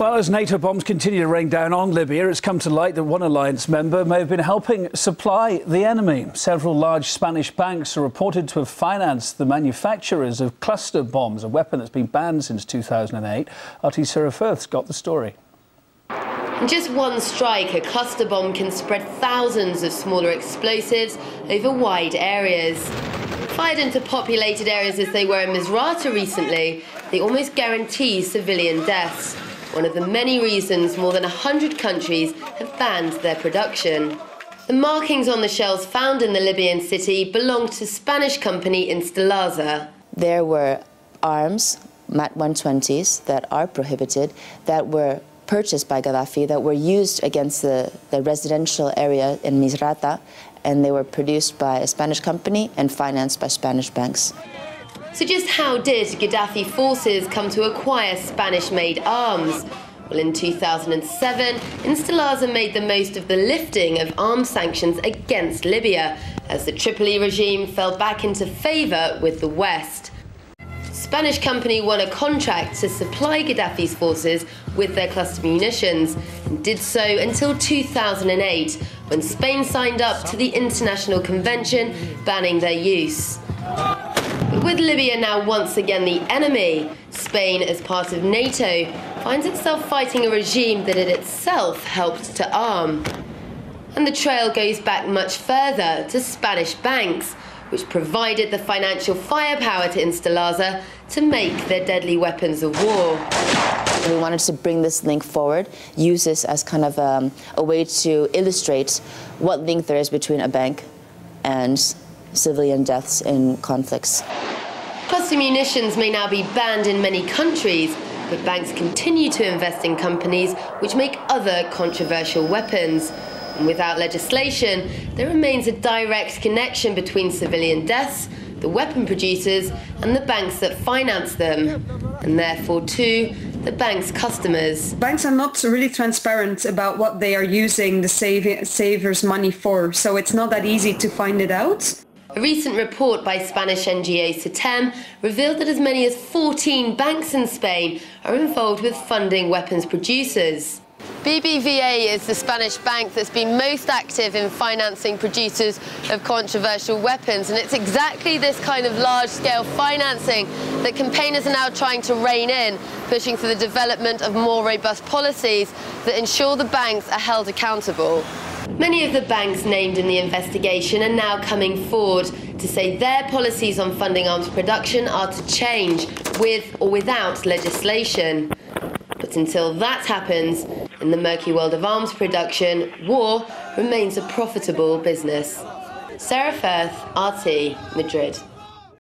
Well, as NATO bombs continue to rain down on Libya, it's come to light that one alliance member may have been helping supply the enemy. Several large Spanish banks are reported to have financed the manufacturers of cluster bombs, a weapon that's been banned since 2008. RT Sarah Firth's got the story. In just one strike, a cluster bomb can spread thousands of smaller explosives over wide areas. Fired into populated areas as they were in Misrata recently, they almost guarantee civilian deaths one of the many reasons more than 100 countries have banned their production. The markings on the shells found in the Libyan city belonged to Spanish company Instalaza. There were arms, MAT 120s, that are prohibited, that were purchased by Gaddafi, that were used against the, the residential area in Misrata, and they were produced by a Spanish company and financed by Spanish banks. So just how did Gaddafi forces come to acquire Spanish-made arms? Well, in 2007, Instalaza made the most of the lifting of arms sanctions against Libya as the Tripoli regime fell back into favour with the West. Spanish company won a contract to supply Gaddafi's forces with their cluster munitions and did so until 2008 when Spain signed up to the International Convention banning their use. With Libya now once again the enemy, Spain, as part of NATO, finds itself fighting a regime that it itself helped to arm. And the trail goes back much further to Spanish banks, which provided the financial firepower to Instalaza to make their deadly weapons of war. We wanted to bring this link forward, use this as kind of um, a way to illustrate what link there is between a bank and civilian deaths in conflicts. Cluster munitions may now be banned in many countries, but banks continue to invest in companies which make other controversial weapons. And without legislation, there remains a direct connection between civilian deaths, the weapon producers, and the banks that finance them. And therefore, too, the bank's customers. Banks are not really transparent about what they are using the savers' money for, so it's not that easy to find it out. A recent report by Spanish NGO SETEM revealed that as many as 14 banks in Spain are involved with funding weapons producers. BBVA is the Spanish bank that's been most active in financing producers of controversial weapons, and it's exactly this kind of large-scale financing that campaigners are now trying to rein in, pushing for the development of more robust policies that ensure the banks are held accountable. Many of the banks named in the investigation are now coming forward to say their policies on funding arms production are to change with or without legislation. But until that happens, in the murky world of arms production, war remains a profitable business. Sarah Firth, RT, Madrid.